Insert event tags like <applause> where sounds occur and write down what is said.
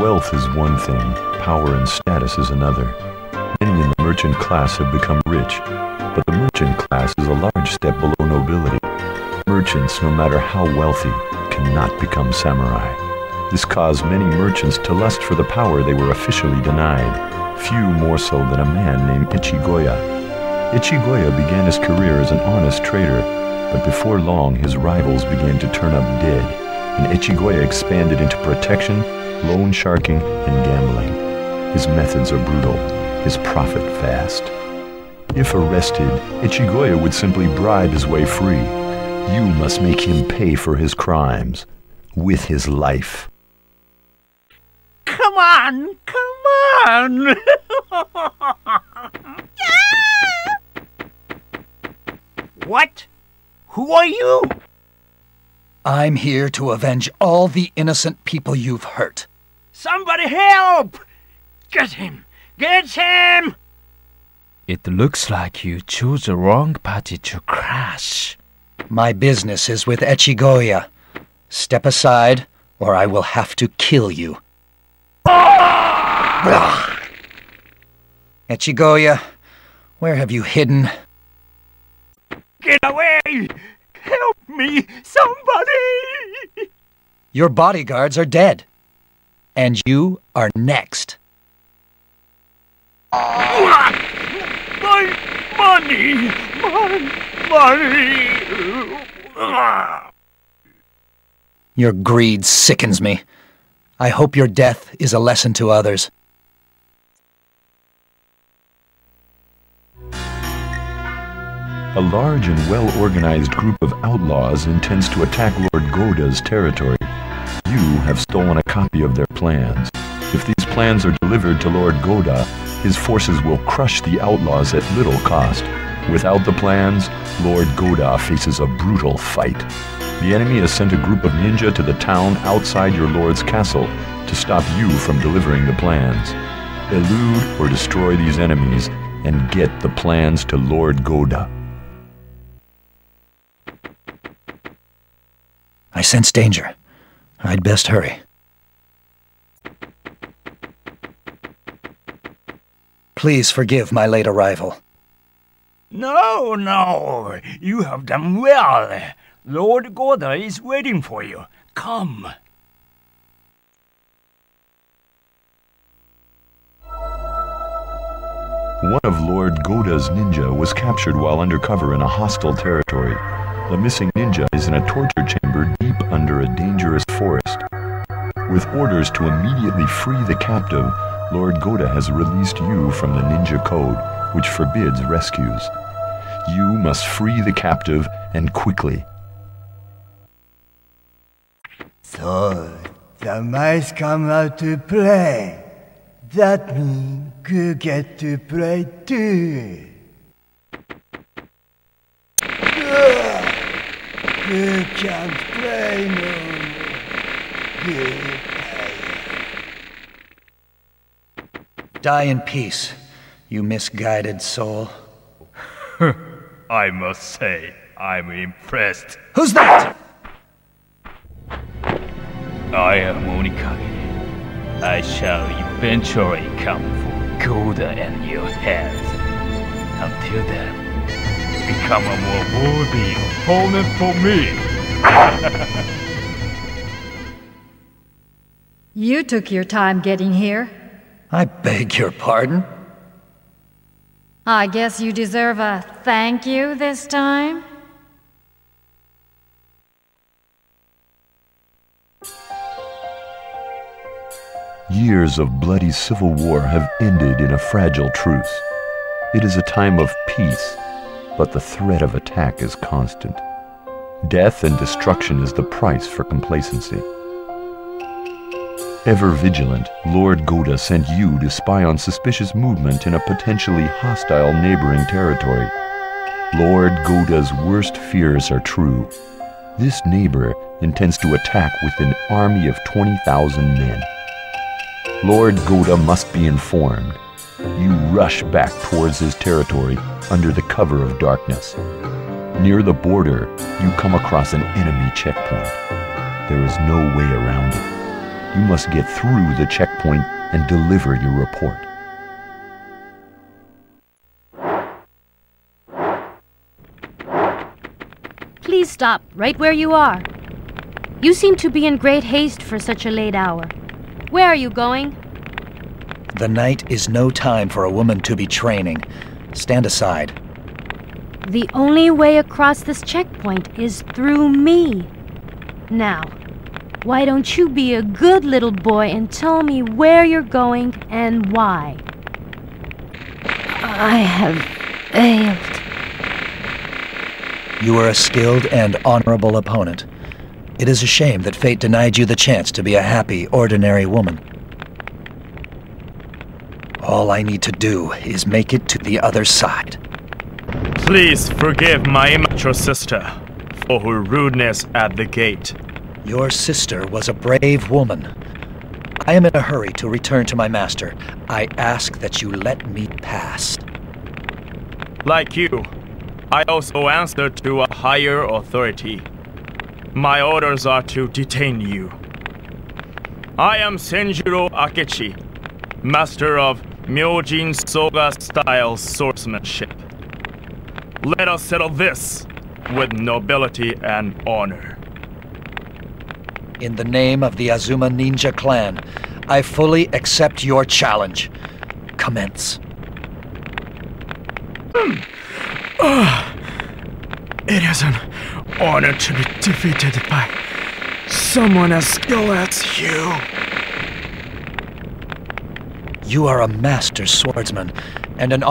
Wealth is one thing, power and status is another. Many in the merchant class have become rich, but the merchant class is a large step below nobility. Merchants, no matter how wealthy, cannot become samurai. This caused many merchants to lust for the power they were officially denied, few more so than a man named Echigoya. Echigoya began his career as an honest trader, but before long his rivals began to turn up dead, and Echigoya expanded into protection, loan sharking, and gambling. His methods are brutal, his profit fast. If arrested, Echigoya would simply bribe his way free. You must make him pay for his crimes with his life. Come on, come on! <laughs> what? Who are you? I'm here to avenge all the innocent people you've hurt. Somebody help! Get him! Get him! It looks like you chose the wrong party to crash. My business is with Echigoya. Step aside, or I will have to kill you. Ah! Echigoya, where have you hidden? Get away! Help me, somebody! Your bodyguards are dead. And you are next. My money! My money! Your greed sickens me. I hope your death is a lesson to others. A large and well-organized group of outlaws intends to attack Lord Goda's territory. Have stolen a copy of their plans. If these plans are delivered to Lord Goda, his forces will crush the outlaws at little cost. Without the plans, Lord Goda faces a brutal fight. The enemy has sent a group of ninja to the town outside your lord's castle to stop you from delivering the plans. Elude or destroy these enemies and get the plans to Lord Goda. I sense danger. I'd best hurry. Please forgive my late arrival. No, no, you have done well. Lord Goda is waiting for you. Come. One of Lord Goda's ninja was captured while undercover in a hostile territory. The missing ninja is in a torture chamber deep under a dangerous forest. With orders to immediately free the captive, Lord Goda has released you from the ninja code, which forbids rescues. You must free the captive and quickly. So, the mice come out to play. That means you get to play too. You can't play no Die in peace, you misguided soul. <laughs> I must say, I'm impressed. Who's that? I am Onikage. I shall eventually come for Goda and your head. Until then, become a more worthy opponent for me. <laughs> You took your time getting here. I beg your pardon? I guess you deserve a thank you this time? Years of bloody civil war have ended in a fragile truce. It is a time of peace, but the threat of attack is constant. Death and destruction is the price for complacency. Ever vigilant, Lord Goda sent you to spy on suspicious movement in a potentially hostile neighboring territory. Lord Goda's worst fears are true. This neighbor intends to attack with an army of 20,000 men. Lord Goda must be informed. You rush back towards his territory under the cover of darkness. Near the border, you come across an enemy checkpoint. There is no way around it. You must get through the checkpoint and deliver your report. Please stop right where you are. You seem to be in great haste for such a late hour. Where are you going? The night is no time for a woman to be training. Stand aside. The only way across this checkpoint is through me. Now, why don't you be a good little boy and tell me where you're going and why? I have failed. You are a skilled and honorable opponent. It is a shame that fate denied you the chance to be a happy, ordinary woman. All I need to do is make it to the other side. Please forgive my immature sister for her rudeness at the gate. Your sister was a brave woman. I am in a hurry to return to my master. I ask that you let me pass. Like you, I also answer to a higher authority. My orders are to detain you. I am Senjuro Akechi, master of Myojin Soga style swordsmanship. Let us settle this with nobility and honor. In the name of the Azuma Ninja clan, I fully accept your challenge. Commence. Hmm. Ah. It is an honor to be defeated by someone as skilled as you. You are a master swordsman and an